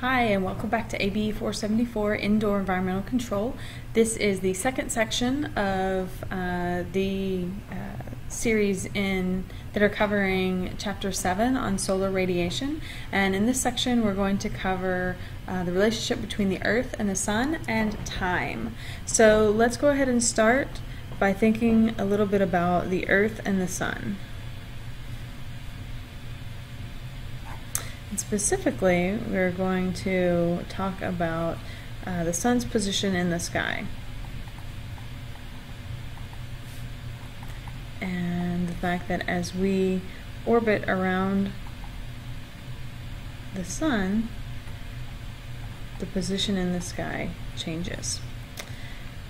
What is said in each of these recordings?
Hi, and welcome back to ABE 474 Indoor Environmental Control. This is the second section of uh, the uh, series in that are covering Chapter 7 on solar radiation. And in this section, we're going to cover uh, the relationship between the Earth and the Sun and time. So let's go ahead and start by thinking a little bit about the Earth and the Sun. Specifically, we're going to talk about uh, the sun's position in the sky. And the fact that as we orbit around the sun, the position in the sky changes.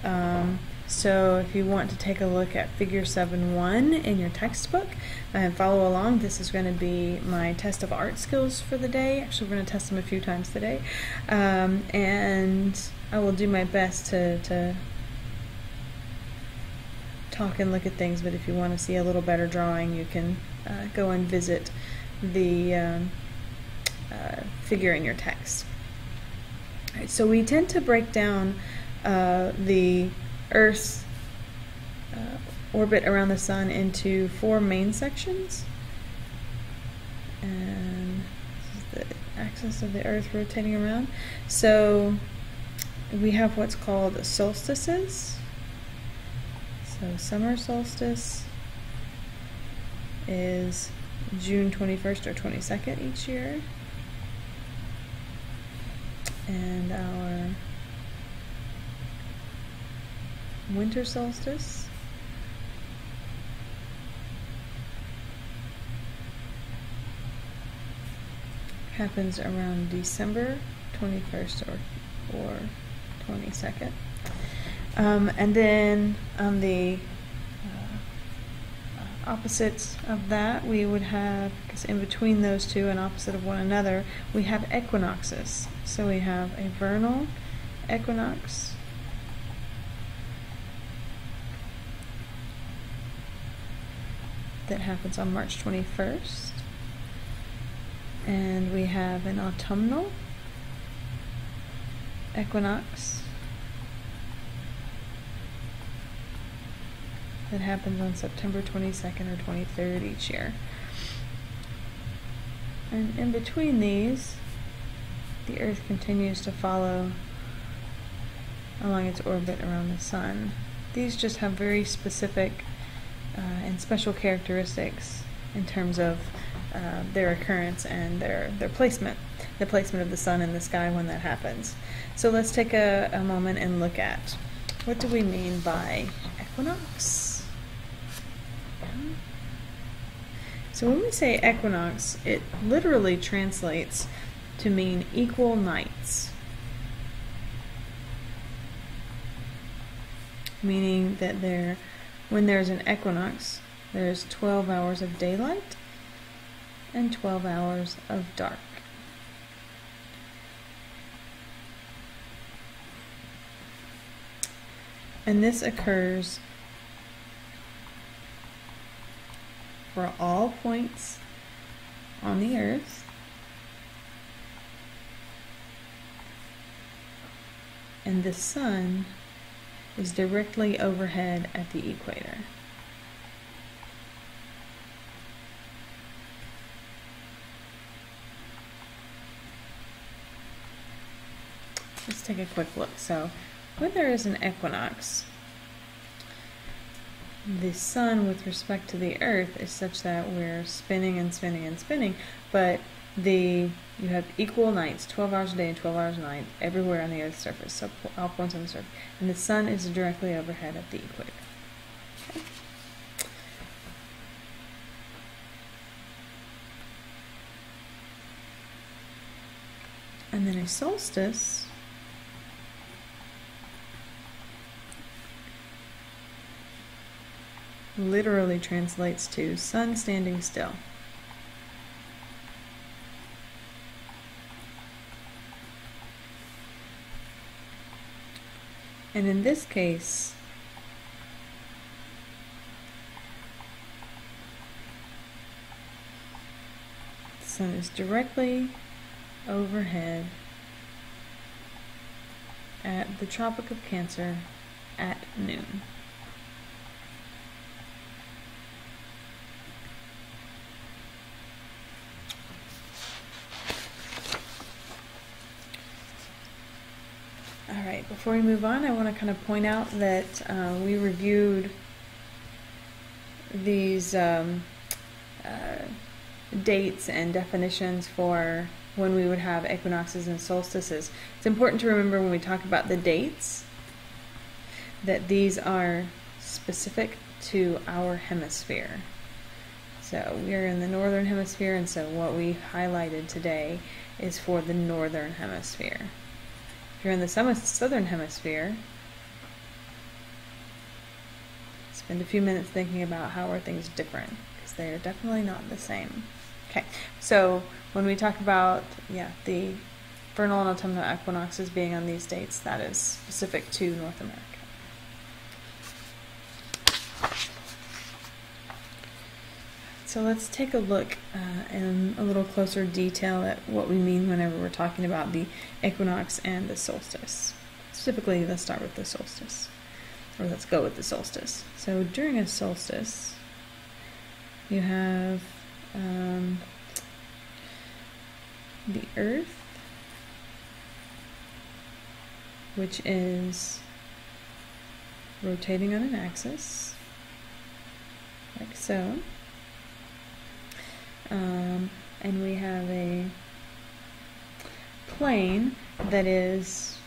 Um, so if you want to take a look at figure 7-1 in your textbook and follow along, this is going to be my test of art skills for the day. Actually, we're going to test them a few times today. Um, and I will do my best to, to talk and look at things, but if you want to see a little better drawing, you can uh, go and visit the um, uh, figure in your text. so we tend to break down uh, the Earth's uh, orbit around the sun into four main sections. And this is the axis of the Earth rotating around. So we have what's called solstices. So summer solstice is June 21st or 22nd each year. And our winter solstice. happens around December 21st or, or 22nd. Um, and then on the uh, opposites of that, we would have, because in between those two and opposite of one another, we have equinoxes. So we have a vernal equinox that happens on March 21st. And we have an autumnal equinox that happens on September 22nd or 23rd each year. And in between these, the Earth continues to follow along its orbit around the Sun. These just have very specific uh, and special characteristics in terms of uh, their occurrence and their, their placement, the placement of the sun in the sky when that happens. So let's take a, a moment and look at what do we mean by equinox? So when we say equinox, it literally translates to mean equal nights. Meaning that there when there's an equinox, there's 12 hours of daylight and 12 hours of dark. And this occurs for all points on the earth and the sun is directly overhead at the equator. Let's take a quick look. So, when there is an equinox, the sun with respect to the earth is such that we're spinning and spinning and spinning, but the you have equal nights, 12 hours a day and 12 hours a night, everywhere on the Earth's surface, so all points on the surface. And the sun is directly overhead at the equator. Okay. And then a solstice literally translates to sun standing still. And in this case, the sun is directly overhead at the Tropic of Cancer at noon. Before we move on, I want to kind of point out that uh, we reviewed these um, uh, dates and definitions for when we would have equinoxes and solstices. It's important to remember when we talk about the dates that these are specific to our hemisphere. So we are in the northern hemisphere, and so what we highlighted today is for the northern hemisphere. If you're in the southern hemisphere, spend a few minutes thinking about how are things different, because they are definitely not the same. Okay, so when we talk about, yeah, the vernal and autumnal equinoxes being on these dates, that is specific to North America. So let's take a look uh, in a little closer detail at what we mean whenever we're talking about the equinox and the solstice. Typically, let's start with the solstice, or let's go with the solstice. So during a solstice, you have um, the Earth, which is rotating on an axis, like so. Um, and we have a plane that is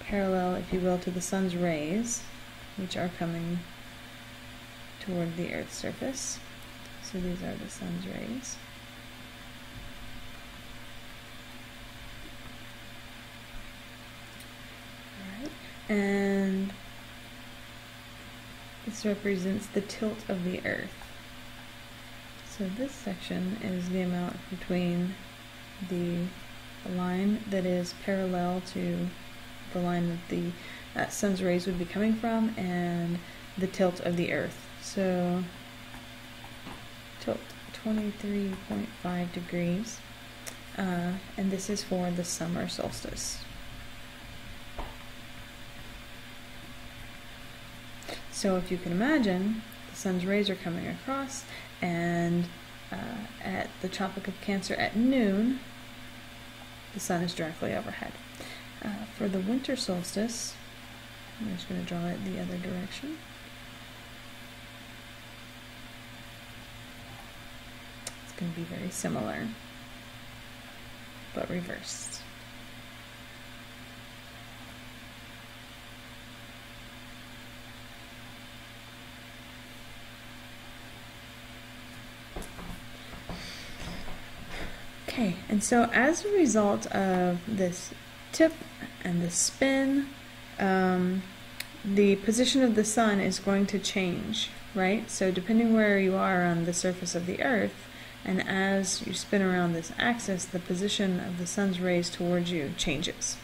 parallel, if you will, to the sun's rays, which are coming toward the Earth's surface. So these are the sun's rays. And this represents the tilt of the Earth. So this section is the amount between the line that is parallel to the line that the uh, sun's rays would be coming from and the tilt of the earth. So tilt 23.5 degrees uh, and this is for the summer solstice. So if you can imagine, the sun's rays are coming across and uh, at the Tropic of Cancer at noon, the sun is directly overhead. Uh, for the winter solstice, I'm just going to draw it the other direction. It's going to be very similar, but reversed. Okay, and so as a result of this tip and the spin, um, the position of the sun is going to change, right? So depending where you are on the surface of the earth, and as you spin around this axis, the position of the sun's rays towards you changes.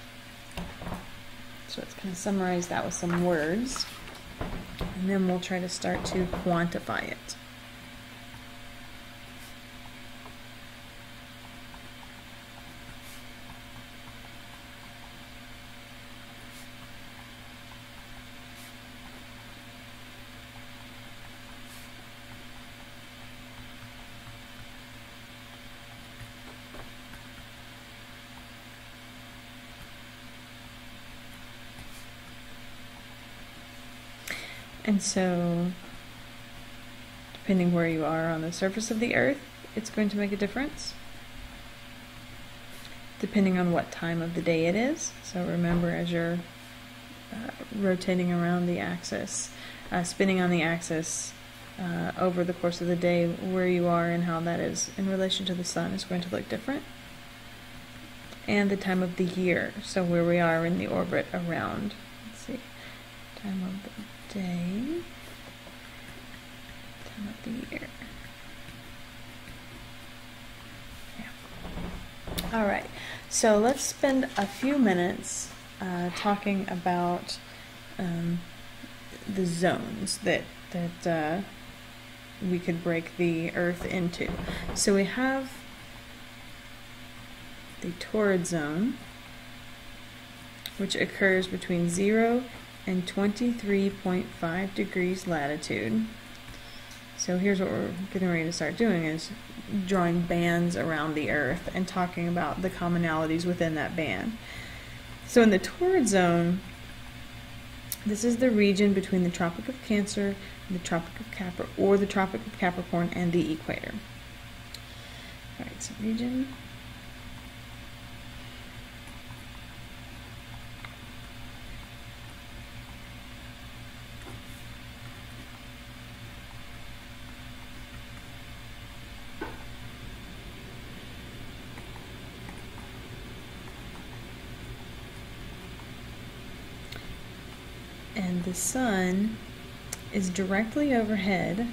So let's kind of summarize that with some words, and then we'll try to start to quantify it. And so, depending where you are on the surface of the earth, it's going to make a difference. Depending on what time of the day it is. So, remember as you're uh, rotating around the axis, uh, spinning on the axis uh, over the course of the day, where you are and how that is in relation to the sun is going to look different. And the time of the year, so where we are in the orbit around. Let's see, time of the day. Time of the year. Yeah. All right. So let's spend a few minutes uh, talking about um, the zones that that uh, we could break the Earth into. So we have the torrid zone, which occurs between 0 and 23.5 degrees latitude. So here's what we're getting ready to start doing is drawing bands around the Earth and talking about the commonalities within that band. So in the torrid zone, this is the region between the Tropic of Cancer, the Tropic of Capri or the Tropic of Capricorn and the equator. All right, so region and the sun is directly overhead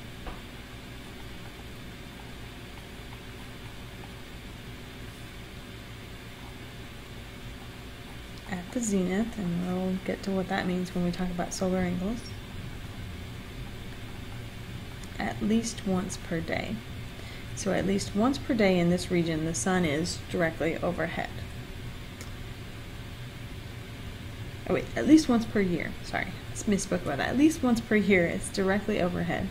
at the zenith, and we'll get to what that means when we talk about solar angles, at least once per day. So at least once per day in this region, the sun is directly overhead. Oh wait, at least once per year. Sorry, I misspoke about that. At least once per year, it's directly overhead.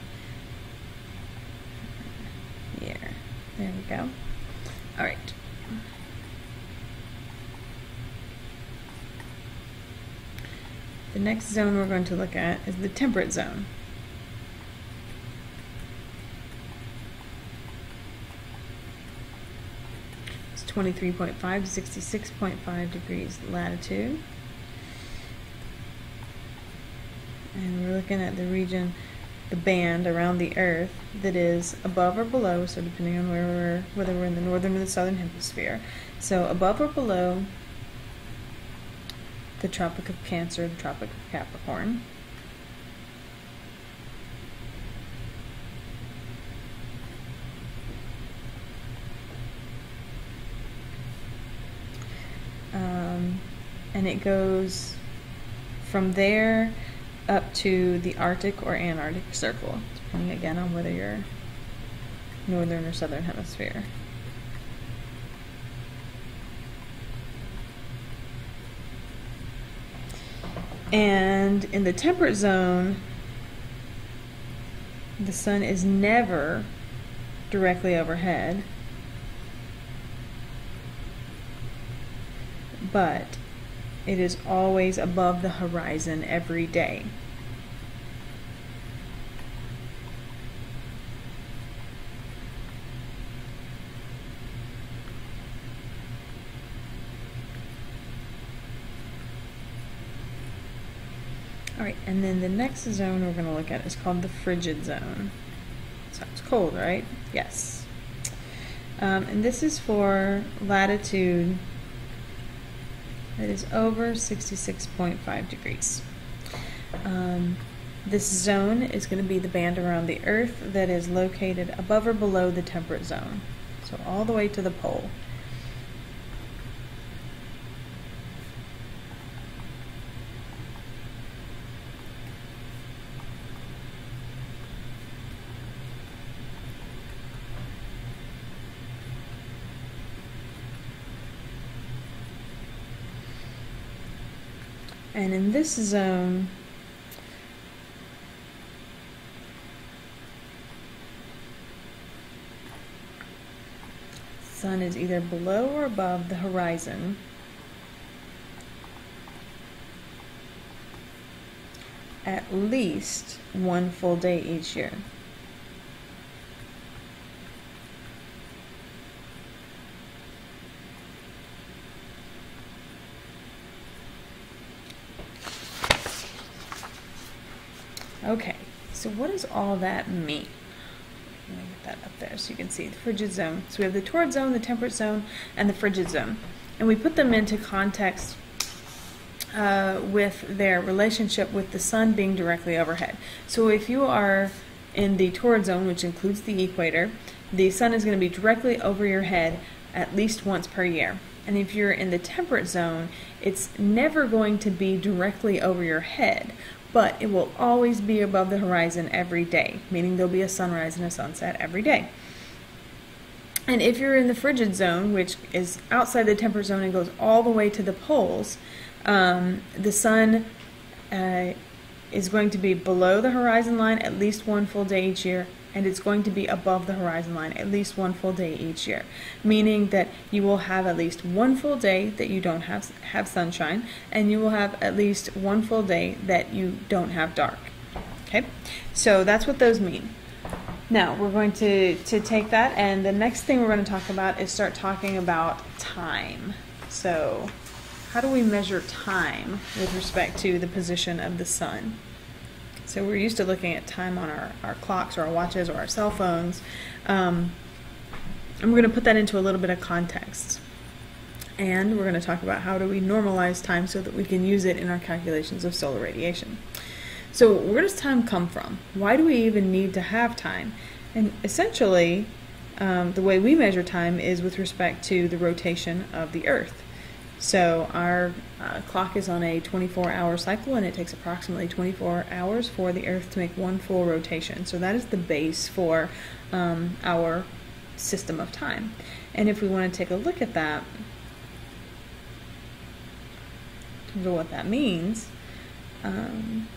Year. There we go. All right. The next zone we're going to look at is the temperate zone. It's 23.5 to 66.5 degrees latitude. And we're looking at the region, the band around the Earth that is above or below, so depending on where we're, whether we're in the northern or the southern hemisphere. So above or below the Tropic of Cancer, the Tropic of Capricorn. Um, and it goes from there up to the Arctic or Antarctic Circle, depending again on whether you're northern or southern hemisphere. And in the temperate zone, the sun is never directly overhead, but it is always above the horizon every day. Alright, and then the next zone we're going to look at is called the frigid zone. Sounds cold, right? Yes. Um, and this is for latitude that is over 66.5 degrees. Um, this zone is going to be the band around the Earth that is located above or below the temperate zone, so all the way to the pole. And in this zone, um, sun is either below or above the horizon. at least one full day each year. Okay, so what does all that mean? Let me get that up there so you can see the frigid zone. So we have the torrid zone, the temperate zone, and the frigid zone. And we put them into context uh, with their relationship with the sun being directly overhead. So if you are in the torrid zone, which includes the equator, the sun is going to be directly over your head at least once per year. And if you're in the temperate zone, it's never going to be directly over your head, but it will always be above the horizon every day, meaning there'll be a sunrise and a sunset every day. And if you're in the frigid zone, which is outside the temperate zone and goes all the way to the poles, Um, the sun uh, is going to be below the horizon line at least one full day each year, and it's going to be above the horizon line at least one full day each year, meaning that you will have at least one full day that you don't have have sunshine, and you will have at least one full day that you don't have dark. Okay, so that's what those mean. Now we're going to, to take that, and the next thing we're going to talk about is start talking about time. So, how do we measure time with respect to the position of the sun? So, we're used to looking at time on our, our clocks or our watches or our cell phones. Um, and we're going to put that into a little bit of context. And we're going to talk about how do we normalize time so that we can use it in our calculations of solar radiation. So, where does time come from? Why do we even need to have time? And essentially, um, the way we measure time is with respect to the rotation of the Earth. So, our uh, clock is on a 24 hour cycle, and it takes approximately 24 hours for the Earth to make one full rotation. So, that is the base for um, our system of time. And if we want to take a look at that, in terms of what that means, um,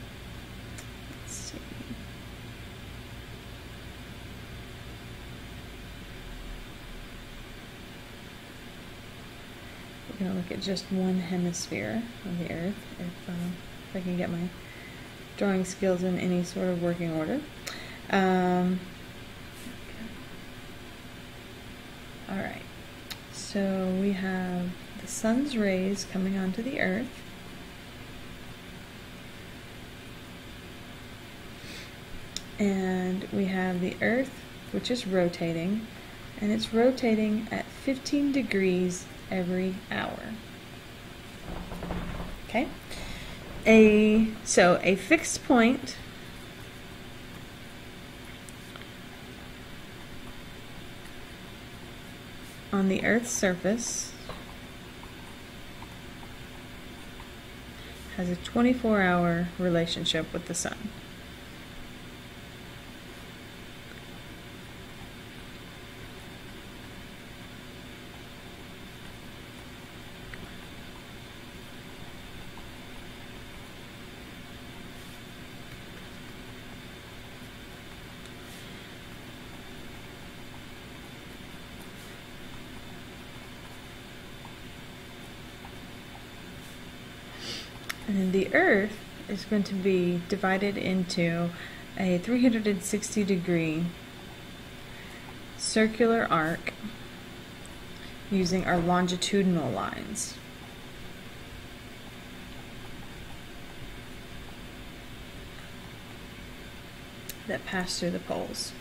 going to look at just one hemisphere of the Earth if, uh, if I can get my drawing skills in any sort of working order. Um, okay. All right, so we have the sun's rays coming onto the Earth. And we have the Earth, which is rotating, and it's rotating at 15 degrees every hour. Okay? A so a fixed point on the Earth's surface has a 24 hour relationship with the sun. And the Earth is going to be divided into a 360 degree circular arc using our longitudinal lines. that pass through the poles.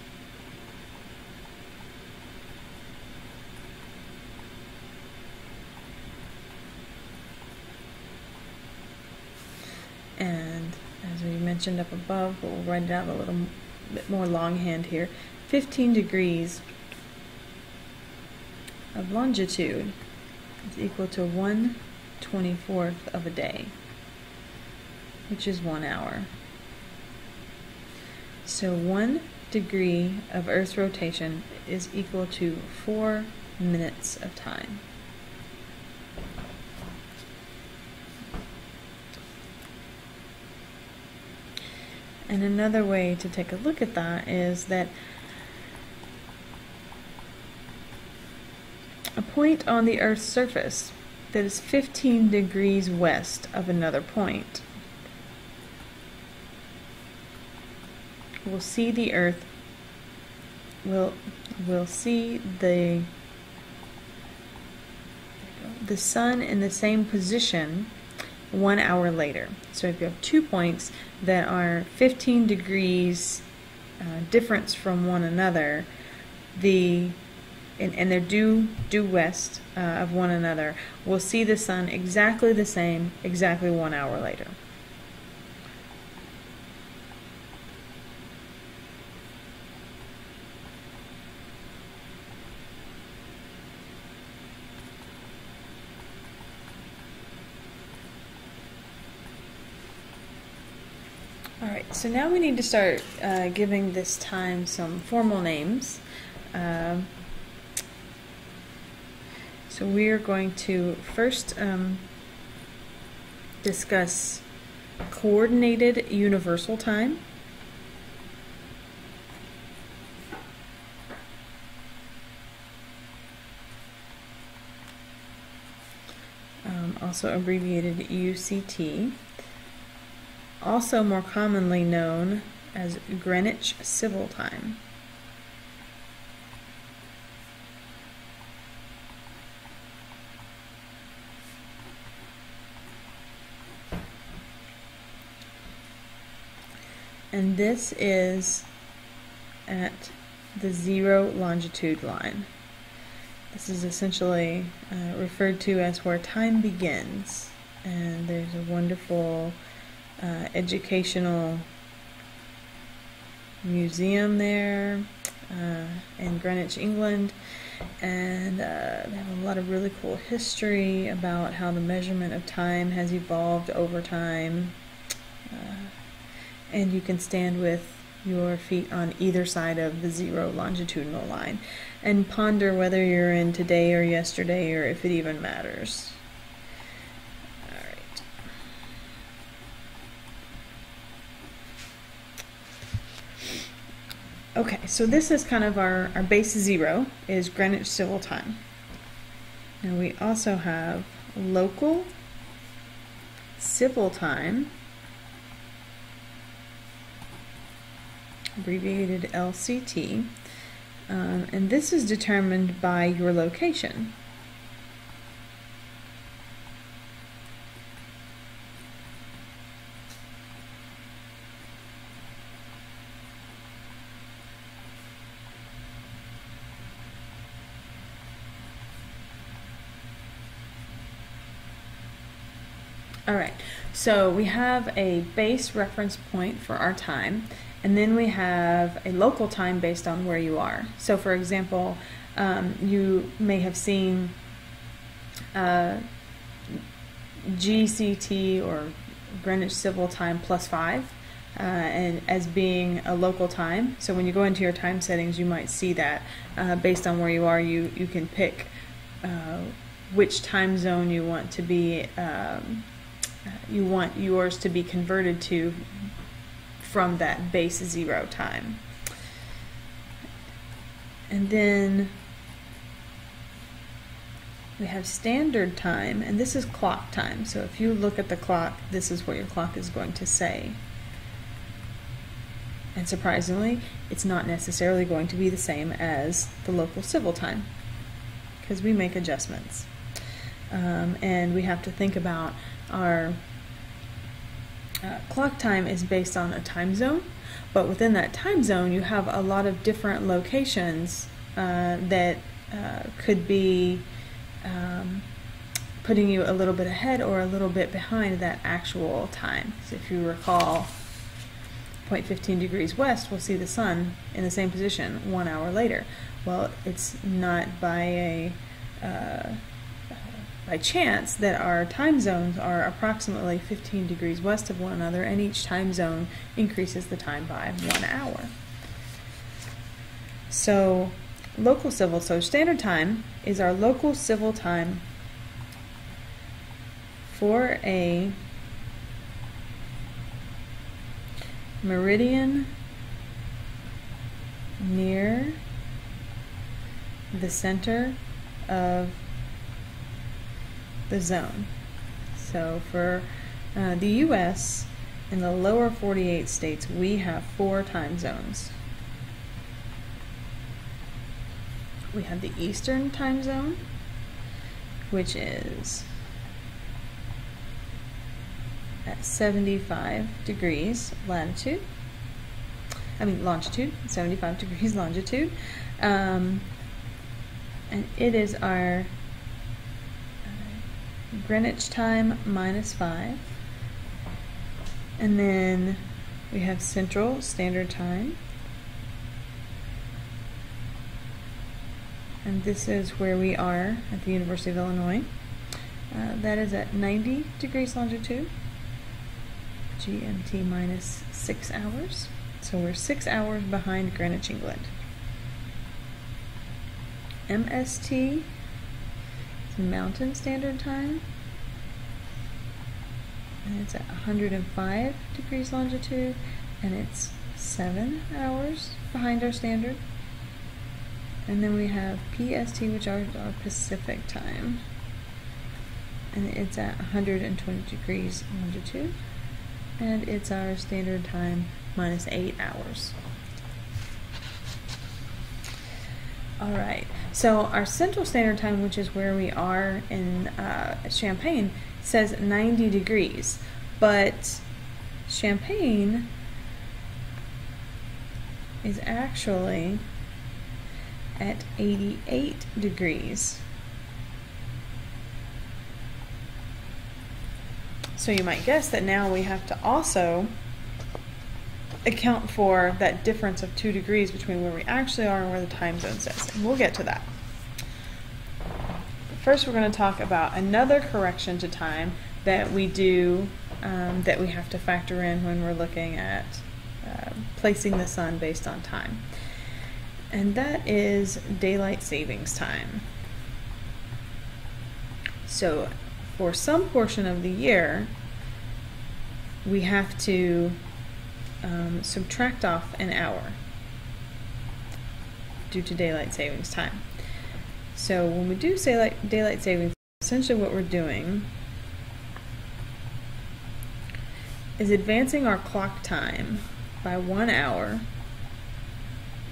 and as we mentioned up above, but we'll write it out a little bit more longhand here, 15 degrees of longitude is equal to 1 24th of a day, which is one hour. So one degree of Earth's rotation is equal to four minutes of time. And another way to take a look at that is that a point on the Earth's surface that is 15 degrees west of another point will see the Earth will will see the the sun in the same position one hour later. So if you have two points that are 15 degrees uh, difference from one another, the and, and they're due due west uh, of one another, we'll see the sun exactly the same exactly one hour later. Alright, so now we need to start uh, giving this time some formal names. Uh, so we are going to first um, discuss coordinated universal time. Um, also abbreviated UCT. Also more commonly known as Greenwich Civil Time. and this is at the zero longitude line. This is essentially uh, referred to as where time begins, and there's a wonderful uh, educational museum there uh, in Greenwich, England, and uh, they have a lot of really cool history about how the measurement of time has evolved over time. Uh, and you can stand with your feet on either side of the zero longitudinal line and ponder whether you're in today or yesterday or if it even matters. Okay, so this is kind of our, our base zero is Greenwich Civil Time. Now we also have local civil time abbreviated LCT, um, and this is determined by your location. All right, so we have a base reference point for our time, and then we have a local time based on where you are. So, for example, um, you may have seen uh, GCT or Greenwich Civil Time plus five. Uh, and as being a local time. So when you go into your time settings, you might see that uh, based on where you are, you you can pick uh, which time zone you want to be. Um, you want yours to be converted to from that base zero time. And then we have standard time, and this is clock time. So if you look at the clock, this is what your clock is going to say. And surprisingly, it's not necessarily going to be the same as the local civil time because we make adjustments. Um, and we have to think about our uh, clock time is based on a time zone, but within that time zone, you have a lot of different locations uh, that uh, could be um, putting you a little bit ahead or a little bit behind that actual time. So if you recall, 0.15 degrees west, we'll see the sun in the same position one hour later. Well, it's not by a uh, by chance that our time zones are approximately 15 degrees west of one another, and each time zone increases the time by one hour. So, local civil, so standard time is our local civil time for a meridian near the center of the zone. So for uh, the U.S., in the lower 48 states, we have four time zones. We have the Eastern time zone, which is at 75 degrees latitude. I mean longitude, 75 degrees longitude. Um, and it is our Greenwich time minus 5. And then we have Central Standard Time. And this is where we are at the University of Illinois. Uh, that is at 90 degrees longitude. GMT minus 6 hours. So we're 6 hours behind Greenwich, England. MST Mountain Standard Time. and it's at 105 degrees longitude, and it's seven hours behind our standard. And then we have PST, which are our Pacific time, and it's at 120 degrees longitude, and it's our standard time minus eight hours. All right. So our Central Standard Time, which is where we are in uh, Champaign, says 90 degrees, but Champaign is actually at 88 degrees. So you might guess that now we have to also account for that difference of two degrees between where we actually are and where the time zone says. And we'll get to that. First, we're going to talk about another correction to time that we do um, that we have to factor in when we're looking at uh, placing the sun based on time. And that is daylight savings time. So, for some portion of the year, we have to um, subtract off an hour due to daylight savings time. So when we do daylight, daylight savings, essentially what we're doing is advancing our clock time by one hour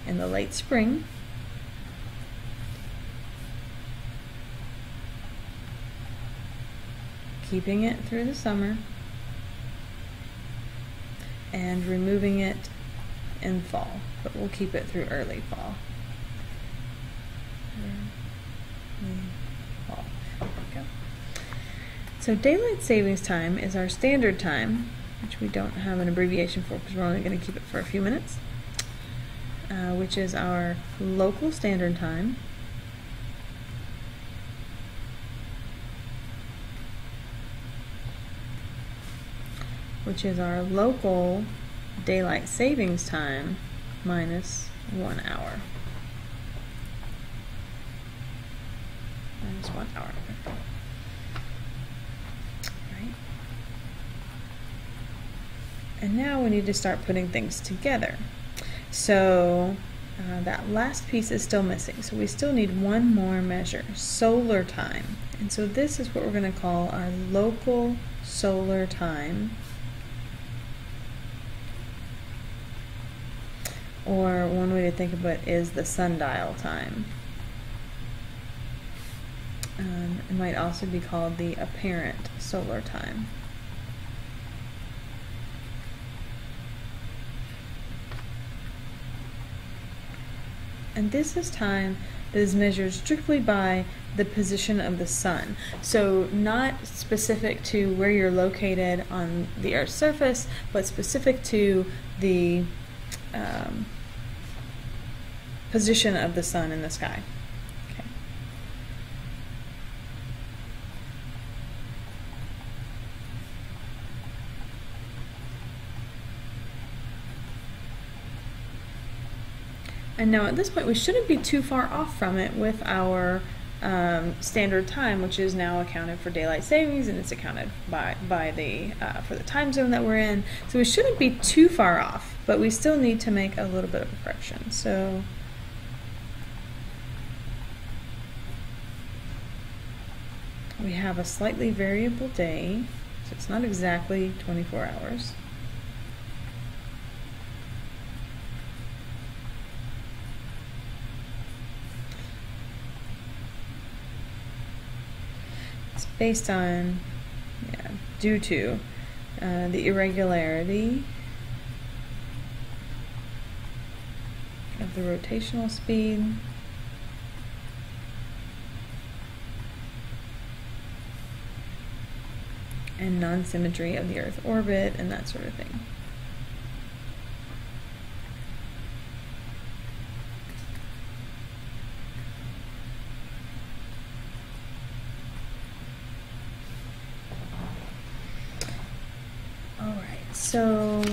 in the late spring keeping it through the summer and removing it in fall, but we'll keep it through early fall. fall. So daylight savings time is our standard time, which we don't have an abbreviation for because we're only going to keep it for a few minutes, uh, which is our local standard time. Which is our local daylight savings time minus one hour. Minus one hour. Right. And now we need to start putting things together. So uh, that last piece is still missing. So we still need one more measure, solar time. And so this is what we're going to call our local solar time Or one way to think of it is the sundial time. Um, it might also be called the apparent solar time. And this is time that is measured strictly by the position of the sun. So, not specific to where you're located on the Earth's surface, but specific to the um, position of the sun in the sky. Okay. And now at this point we shouldn't be too far off from it with our um, standard time, which is now accounted for daylight savings, and it's accounted by by the uh, for the time zone that we're in. So we shouldn't be too far off, but we still need to make a little bit of a correction. So we have a slightly variable day, so it's not exactly 24 hours. It's based on, yeah, due to uh, the irregularity of the rotational speed and non-symmetry of the Earth orbit and that sort of thing. All right, so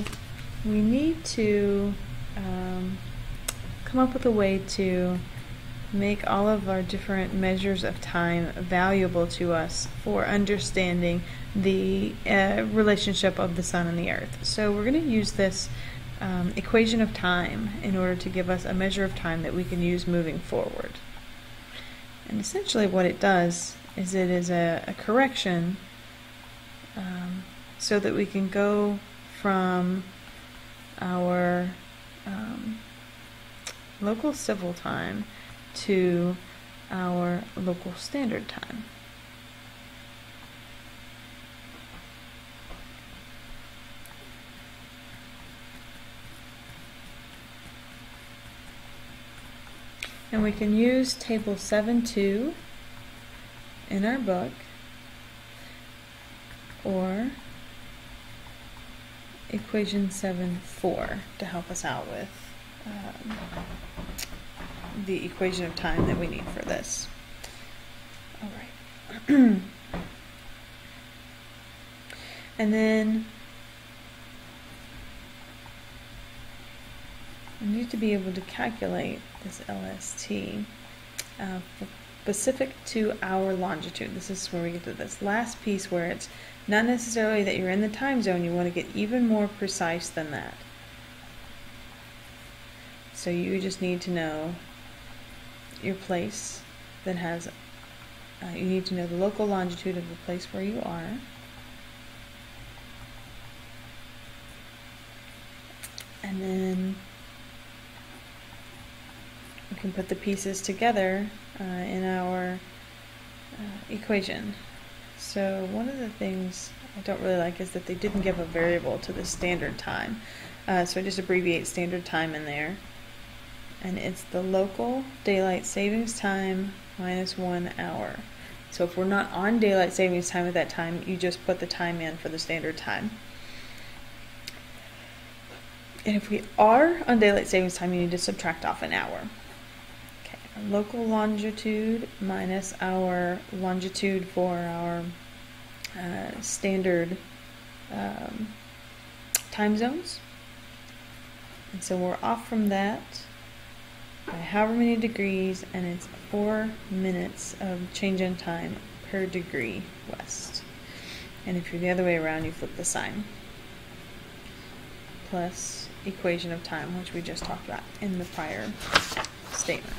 we need to um, come up with a way to make all of our different measures of time valuable to us for understanding the uh, relationship of the sun and the earth. So we're going to use this um, equation of time in order to give us a measure of time that we can use moving forward. And essentially what it does is it is a, a correction um, so that we can go from our um, local civil time to our local standard time. And we can use table 7.2 in our book or equation 7.4 to help us out with um, the equation of time that we need for this. All right. and then I need to be able to calculate this LST uh, specific to our longitude. This is where we get to this last piece where it's not necessarily that you're in the time zone, you want to get even more precise than that. So you just need to know your place that has, uh, you need to know the local longitude of the place where you are. And then we can put the pieces together uh, in our uh, equation. So one of the things I don't really like is that they didn't give a variable to the standard time. Uh, so I just abbreviate standard time in there. And it's the local daylight savings time minus one hour. So if we're not on daylight savings time at that time, you just put the time in for the standard time. And if we are on daylight savings time, you need to subtract off an hour Okay, local longitude minus our longitude for our uh, standard um, time zones. And so we're off from that by however many degrees, and it's four minutes of change in time per degree west. And if you're the other way around, you flip the sign. Plus equation of time, which we just talked about in the prior statement.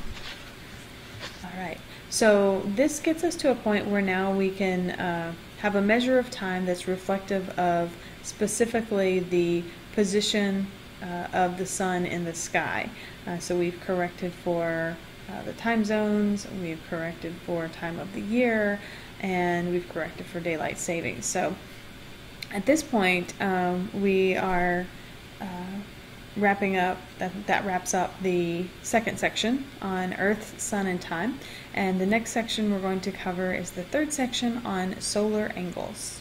All right. So this gets us to a point where now we can uh, have a measure of time that's reflective of specifically the position uh, of the sun in the sky. Uh, so we've corrected for uh, the time zones, we've corrected for time of the year, and we've corrected for daylight savings. So at this point, um, we are uh, wrapping up that, that wraps up the second section on earth sun and time and the next section we're going to cover is the third section on solar angles